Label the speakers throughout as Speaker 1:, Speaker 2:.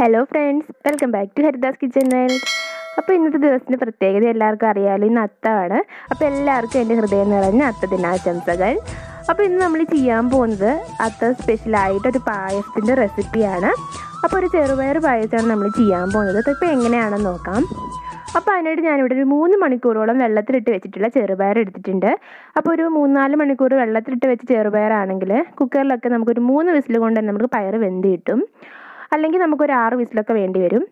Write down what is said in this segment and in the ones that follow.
Speaker 1: Hello friends welcome back to Haridas Kitchen World അപ്പോൾ ഇന്നത്തെ ദിവസത്തിന്റെ പ്രത്യേകത എല്ലാവർക്കും അറിയാമല്ലോ ഇന്ന് അത്തമാണ് അപ്പോൾ എല്ലാവർക്കും എന്റെ ഹൃദയം നിറഞ്ഞ അത്ത ദിനാശംസകൾ. അപ്പോൾ ഇന്ന് നമ്മൾ ചെയ്യാൻ പോകുന്നത് അത്ത സ്പെഷ്യലായിട്ട് ഒരു പായസത്തിന്റെ റെസിപ്പിയാണ് അപ്പോൾ ഒരു ചെറുപയർ പായസമാണ് നമ്മൾ ചെയ്യാൻ പോകുന്നത്. അപ്പോൾ എങ്ങനെയാണെന്ന് നോക്കാം. അപ്പോൾ അതിനായിട്ട് ഞാനിവിടെ ഒരു മൂന്ന് മണിക്കൂറോളം വെള്ളത്തിലിട്ട് വെച്ചിട്ടുള്ള ചെറുപയർ എടുത്തിട്ടുണ്ട്. അപ്പോൾ ഒരു മൂന്നാൽ മണിക്കൂർ വെള്ളത്തിലിട്ട് വെച്ച് ചെറുപയറാണെങ്കിൽ കുക്കറിലൊക്കെ നമുക്കൊരു മൂന്ന് വിസിൽ കൊണ്ട് തന്നെ നമുക്ക് പയർ വെന്ത് കിട്ടും. അല്ലെങ്കിൽ നമുക്കൊരു ആറ് വിസിലൊക്കെ വേണ്ടി വരും.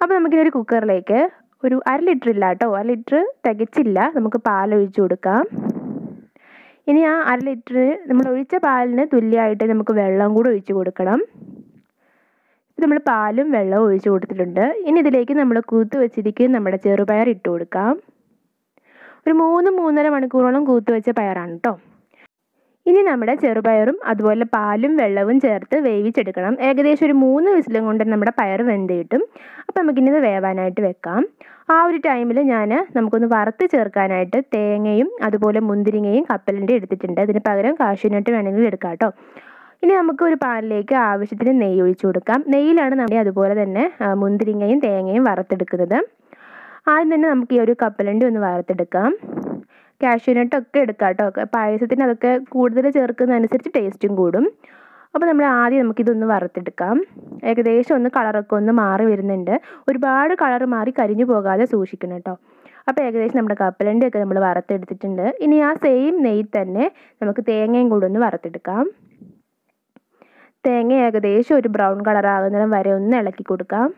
Speaker 1: അപ്പോൾ നമുക്കിനി ഒരു കുക്കറിലേക്ക് ഒരു അര ലിറ്റർ ഇല്ല കേട്ടോ. അര ലിറ്റർ തികച്ചില്ല. നമുക്ക് പാൽ ഒഴിച്ചു കൊടുക്കാം. ഇനി ആ അര ലിറ്റർ നമ്മൾ ഒഴിച്ച പാലിന് തുല്യമായിട്ട് നമുക്ക് വെള്ളം കൂടെ ഒഴിച്ചു കൊടുക്കണം. നമ്മൾ പാലും വെള്ളവും ഒഴിച്ചു കൊടുത്തിട്ടുണ്ട്. ഇനി ഇതിലേക്ക് നമ്മൾ കൂത്ത് വെച്ചിരിക്കുന്ന നമ്മുടെ ചെറുപയർ ഇട്ട് കൊടുക്കാം. ഒരു മൂന്ന് മൂന്നര മണിക്കൂറോളം കൂത്ത് വെച്ച പയറാണ് കേട്ടോ. ഇനി നമ്മുടെ ചെറുപയറും അതുപോലെ പാലും വെള്ളവും ചേർത്ത് വേവിച്ചെടുക്കണം. ഏകദേശം ഒരു മൂന്ന് വിസിലും കൊണ്ട് നമ്മുടെ പയർ വെന്ത് കിട്ടും. അപ്പോൾ നമുക്കിനി ഇത് വേവാനായിട്ട് വെക്കാം. ആ ഒരു ടൈമിൽ ഞാൻ നമുക്കൊന്ന് വറുത്ത് ചേർക്കാനായിട്ട് തേങ്ങയും അതുപോലെ മുന്തിരിങ്ങയും കപ്പലിന്റെ എടുത്തിട്ടുണ്ട്. അതിന് പകരം കാശുനട്ട് വേണമെങ്കിൽ എടുക്കാം കേട്ടോ ഇനി നമുക്ക് ഒരു പാനിലേക്ക് ആവശ്യത്തിന് നെയ്യ് ഒഴിച്ചു കൊടുക്കാം. നെയ്യിലാണ് നമ്മുടെ അതുപോലെ തന്നെ മുന്തിരിങ്ങയും തേങ്ങയും വറുത്തെടുക്കുന്നത്. ആദ്യം തന്നെ നമുക്ക് ഈ ഒരു കപ്പലണ്ടി ഒന്ന് വറുത്തെടുക്കാം. കാഷ്യൂനട്ടൊക്കെ എടുക്കാം കേട്ടോ പായസത്തിന് അതൊക്കെ കൂടുതൽ ചേർക്കുന്നതനുസരിച്ച് ടേസ്റ്റും കൂടും. അപ്പോൾ നമ്മൾ ആദ്യം നമുക്കിതൊന്ന് വറുത്തെടുക്കാം. ഏകദേശം ഒന്ന് കളറൊക്കെ ഒന്ന് മാറി വരുന്നുണ്ട്. ഒരുപാട് കളർ മാറി കരിഞ്ഞു പോകാതെ സൂക്ഷിക്കണം കേട്ടോ. അപ്പോൾ ഏകദേശം നമ്മുടെ കപ്പലണ്ടിയൊക്കെ നമ്മൾ വറുത്തെടുത്തിട്ടുണ്ട്. ഇനി ആ സെയിം നെയ്യ് തന്നെ നമുക്ക് തേങ്ങയും കൂടെ ഒന്ന് വറുത്തെടുക്കാം. തേങ്ങ ഏകദേശം ഒരു ബ്രൗൺ കളർ ആകുന്നിടം വരെ ഒന്ന് ഇളക്കി കൊടുക്കാം.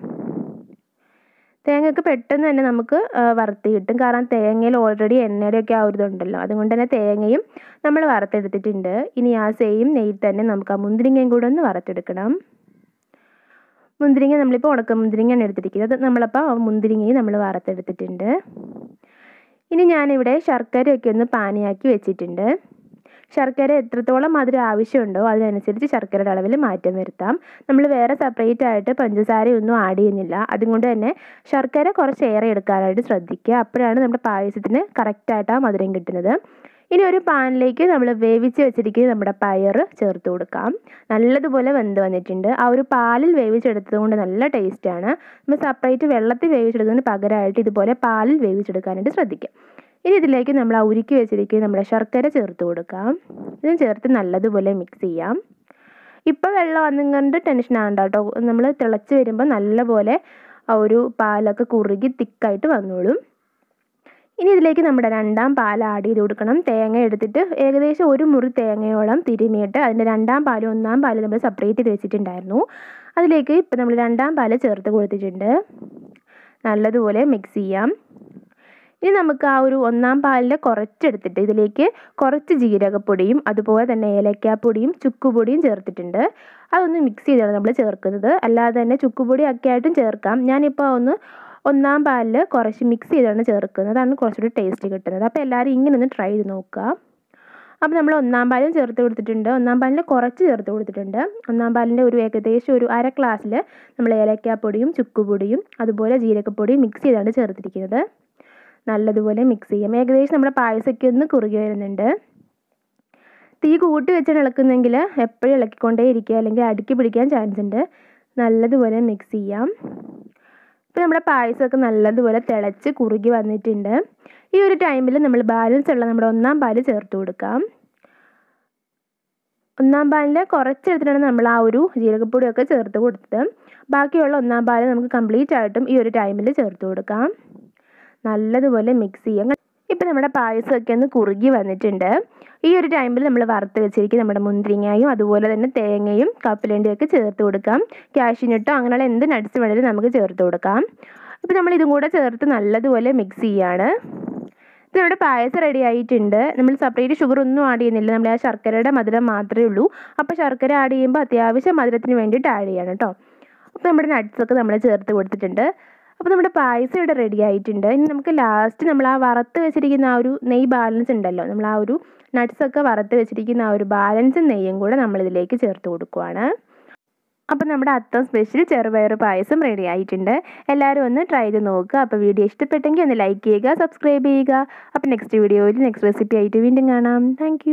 Speaker 1: തേങ്ങയൊക്കെ പെട്ടെന്ന് തന്നെ നമുക്ക് വറുത്ത് കിട്ടും. കാരണം തേങ്ങയിൽ ഓൾറെഡി എണ്ണയുടെയൊക്കെ ആ ഒരു ഇതുണ്ടല്ലോ. അതുകൊണ്ട് തന്നെ തേങ്ങയും നമ്മൾ വറുത്തെടുത്തിട്ടുണ്ട്. ഇനി ആ സെയിം നെയ്യിൽ തന്നെ നമുക്ക് ആ മുന്തിരിങ്ങയും കൂടെ ഒന്ന് വറുത്തെടുക്കണം. മുന്തിരിങ്ങ നമ്മളിപ്പോൾ ഉണക്ക മുന്തിരിങ്ങയാണ് എടുത്തിരിക്കുന്നത്. നമ്മളപ്പോൾ മുന്തിരിങ്ങയും നമ്മൾ വറുത്തെടുത്തിട്ടുണ്ട്. ഇനി ഞാനിവിടെ ശർക്കരയൊക്കെ ഒന്ന് പാനിയാക്കി വെച്ചിട്ടുണ്ട്. ശർക്കര എത്രത്തോളം മധുരം ആവശ്യമുണ്ടോ അതിനനുസരിച്ച് ശർക്കരയുടെ അളവിൽ മാറ്റം വരുത്താം. നമ്മൾ വേറെ സെപ്പറേറ്റ് ആയിട്ട് പഞ്ചസാരയൊന്നും ആഡ് ചെയ്യുന്നില്ല. അതുകൊണ്ട് തന്നെ ശർക്കര കുറച്ച് ഏറെ എടുക്കാനായിട്ട് ശ്രദ്ധിക്കുക. അപ്പോഴാണ് നമ്മുടെ പായസത്തിന് കറക്റ്റായിട്ട് ആ മധുരം കിട്ടുന്നത്. ഇനി ഒരു പാനിലേക്ക് നമ്മൾ വേവിച്ച് വെച്ചിരിക്കുന്ന നമ്മുടെ പയർ ചേർത്ത് കൊടുക്കാം. നല്ലതുപോലെ വെന്ത് വന്നിട്ടുണ്ട്. ആ ഒരു പാലിൽ വേവിച്ചെടുത്തത് കൊണ്ട് നല്ല ടേസ്റ്റാണ് നമ്മൾ സെപ്പറേറ്റ് വെള്ളത്തിൽ വേവിച്ചെടുക്കുന്നതിന് പകരമായിട്ട് ഇതുപോലെ പാലിൽ വേവിച്ചെടുക്കാനായിട്ട് ശ്രദ്ധിക്കാം ഇനി ഇതിലേക്ക് നമ്മൾ ആ ഉരുക്കി വെച്ചിരിക്കുന്ന നമ്മുടെ ശർക്കര ചേർത്ത് കൊടുക്കാം. ഇതും ചേർത്ത് നല്ലതുപോലെ മിക്സ് ചെയ്യാം. ഇപ്പോൾ വെള്ളം വന്നും കണ്ട് ടെൻഷൻ ആകണ്ട കേട്ടോ. നമ്മൾ തിളച്ച് വരുമ്പോൾ നല്ലപോലെ ആ ഒരു പാലൊക്കെ കുറുകി തിക്കായിട്ട് വന്നോളും. ഇനി ഇതിലേക്ക് നമ്മുടെ രണ്ടാം പാൽ ആഡ് ചെയ്ത് കൊടുക്കണം. തേങ്ങ എടുത്തിട്ട് ഏകദേശം ഒരു മുറി തേങ്ങയോളം തിരുമിയിട്ട് അതിന്റെ രണ്ടാം പാലും ഒന്നാം പാലും നമ്മൾ സെപ്പറേറ്റ് ചെയ്ത് വെച്ചിട്ടുണ്ടായിരുന്നു. അതിലേക്ക് ഇപ്പം നമ്മൾ രണ്ടാം പാൽ ചേർത്ത് കൊടുത്തിട്ടുണ്ട്. നല്ലതുപോലെ മിക്സ് ചെയ്യാം. ഇനി നമുക്ക് ആ ഒരു ഒന്നാം പാലിൽ കുറച്ചെടുത്തിട്ട് ഇതിലേക്ക് കുറച്ച് ജീരകപ്പൊടിയും അതുപോലെ തന്നെ ഏലക്കാപ്പൊടിയും ചുക്കുപൊടിയും ചേർത്തിട്ടുണ്ട്. അതൊന്ന് മിക്സ് ചെയ്താണ് നമ്മൾ ചേർക്കുന്നത്. അല്ലാതെ തന്നെ ചുക്കുപൊടി ഒക്കെ ആയിട്ടും ചേർക്കാം. ഞാനിപ്പോൾ ഒന്ന് ഒന്നാം പാലിൽ കുറച്ച് മിക്സ് ചെയ്താണ് ചേർക്കുന്നത്. അതാണ് കുറച്ചുകൂടി ടേസ്റ്റ് കിട്ടുന്നത്. അപ്പോൾ എല്ലാവരും ഇങ്ങനെ ഒന്ന് ട്രൈ ചെയ്ത് നോക്കുക. അപ്പോൾ നമ്മൾ ഒന്നാം പാലും ചേർത്ത് കൊടുത്തിട്ടുണ്ട്. ഒന്നാം പാലിൽ കുറച്ച് ചേർത്ത് കൊടുത്തിട്ടുണ്ട്. ഒന്നാം പാലിന്റെ ഒരു ഏകദേശം ഒരു അര ഗ്ലാസ്സിൽ നമ്മൾ ഏലക്കാപ്പൊടിയും ചുക്കുപൊടിയും അതുപോലെ ജീരകപ്പൊടിയും മിക്സ് ചെയ്താണ് ചേർത്തിരിക്കുന്നത്. നല്ലതുപോലെ മിക്സ് ചെയ്യാം. ഏകദേശം നമ്മുടെ പായസമൊക്കെ ഒന്ന് കുറുകി വരുന്നുണ്ട്. തീ കൂട്ടി വെച്ചാണ് ഇളക്കുന്നെങ്കിൽ എപ്പോഴും ഇളക്കിക്കൊണ്ടേ ഇരിക്കുക. അല്ലെങ്കിൽ അടുക്കി പിടിക്കാൻ ചാൻസ് ഉണ്ട്. നല്ലതുപോലെ മിക്സ് ചെയ്യാം. ഇപ്പോൾ നമ്മുടെ പായസമൊക്കെ നല്ലതുപോലെ തിളച്ച് കുറുകി വന്നിട്ടുണ്ട്. ഈ ഒരു ടൈമിൽ നമ്മൾ ബാലൻസ് ഉള്ള നമ്മുടെ ഒന്നാം പാൽ ചേർത്ത് കൊടുക്കാം. ഒന്നാം പാലിൽ കുറച്ചെടുത്തിട്ടാണ് നമ്മൾ ആ ഒരു ജീരകപ്പൊടിയൊക്കെ ചേർത്ത് കൊടുത്തത്. ബാക്കിയുള്ള ഒന്നാം പാൽ നമുക്ക് കംപ്ലീറ്റ് ആയിട്ടും ഈ ഒരു ടൈമിൽ ചേർത്ത് കൊടുക്കാം. നല്ലതുപോലെ മിക്സ് ചെയ്യാം. ഇപ്പം നമ്മുടെ പായസമൊക്കെ ഒന്ന് കുറുകി വന്നിട്ടുണ്ട്. ഈ ഒരു ടൈമിൽ നമ്മൾ വറുത്ത് വെച്ചിരിക്കും നമ്മുടെ മുന്തിരിങ്ങയും അതുപോലെ തന്നെ തേങ്ങയും കപ്പലണ്ടിയൊക്കെ ചേർത്ത് കൊടുക്കാം. കാഷ്യൂനട്ടോ അങ്ങനെയുള്ള എന്ത് നട്ട്സ് വേണേലും നമുക്ക് ചേർത്ത് കൊടുക്കാം. അപ്പോൾ നമ്മൾ കൂടെ ചേർത്ത് നല്ലതുപോലെ മിക്സ് ചെയ്യാണ്. ഇത് നമ്മുടെ പായസം റെഡി ആയിട്ടുണ്ട്. നമ്മൾ സെപ്പറേറ്റ് ഷുഗർ ഒന്നും ആഡ് ചെയ്യുന്നില്ല. നമ്മൾ ആ ശർക്കരയുടെ മധുരം മാത്രമേ ഉള്ളൂ. അപ്പോൾ ശർക്കര ആഡ് ചെയ്യുമ്പോൾ അത്യാവശ്യം മധുരത്തിന് വേണ്ടിയിട്ട് ആഡ് ചെയ്യണം കേട്ടോ. അപ്പോൾ നമ്മുടെ നട്ട്സൊക്കെ നമ്മൾ ചേർത്ത് കൊടുത്തിട്ടുണ്ട്. അപ്പോൾ നമ്മുടെ പായസം ഇവിടെ റെഡി ആയിട്ടുണ്ട്. ഇനി നമുക്ക് ലാസ്റ്റ് നമ്മൾ ആ വറുത്ത് വെച്ചിരിക്കുന്ന ആ ഒരു നെയ് ബാലൻസ് ഉണ്ടല്ലോ. നമ്മൾ ആ ഒരു നട്ട്സൊക്കെ വറുത്ത് വെച്ചിരിക്കുന്ന ആ ഒരു ബാലൻസ് നെയ്യും കൂടെ നമ്മളിതിലേക്ക് ചേർത്ത് കൊടുക്കുവാണ്. അപ്പോൾ നമ്മുടെ അത്തം സ്പെഷ്യൽ ചെറുപയർ പായസം റെഡി ആയിട്ടുണ്ട്. എല്ലാവരും ഒന്ന് ട്രൈ ചെയ്ത് നോക്കുക അപ്പോൾ വീഡിയോ ഇഷ്ടപ്പെട്ടെങ്കിൽ ഒന്ന് ലൈക്ക് ചെയ്യുക സബ്സ്ക്രൈബ് ചെയ്യുക. അപ്പോൾ നെക്സ്റ്റ് വീഡിയോയിൽ നെക്സ്റ്റ് റെസിപ്പി ആയിട്ട് വീണ്ടും കാണാം. താങ്ക്